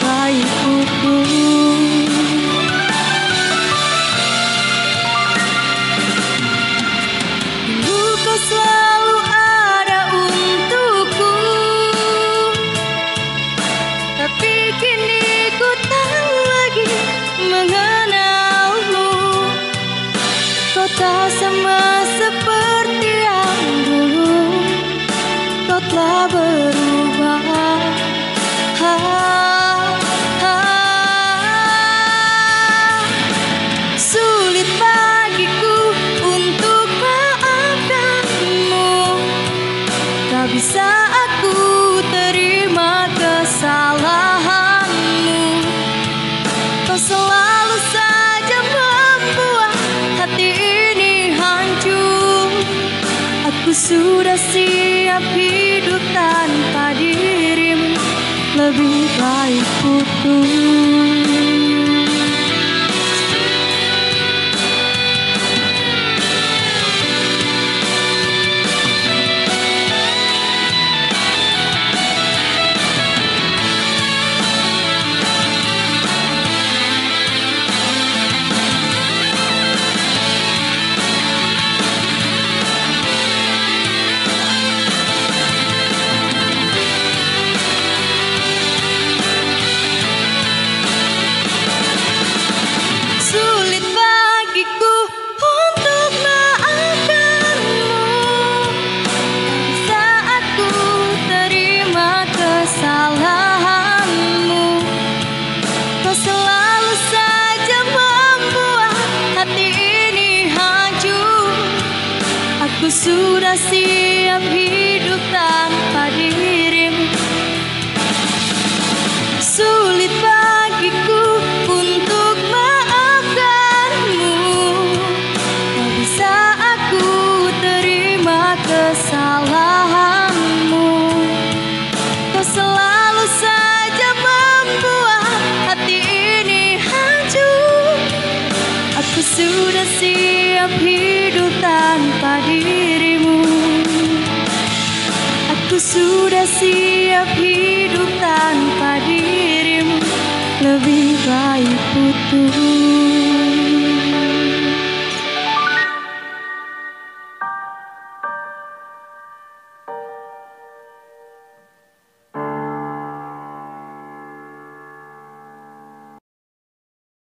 baik Dulu selalu ada untukku. Tapi kini ku tak lagi mengenalmu. Kau tak sama seperti yang dulu. Kau telah ber bisa aku terima kesalahanmu Kau selalu saja membuat hati ini hancur. Aku sudah siap hidup tanpa dirimu Lebih baik putus Aku sudah siap hidup tanpa dirimu Sulit bagiku untuk maafkanmu. Tak bisa aku terima kesalahanmu sudah siap hidup tanpa dirimu. Aku sudah siap hidup tanpa dirimu. Lebih baik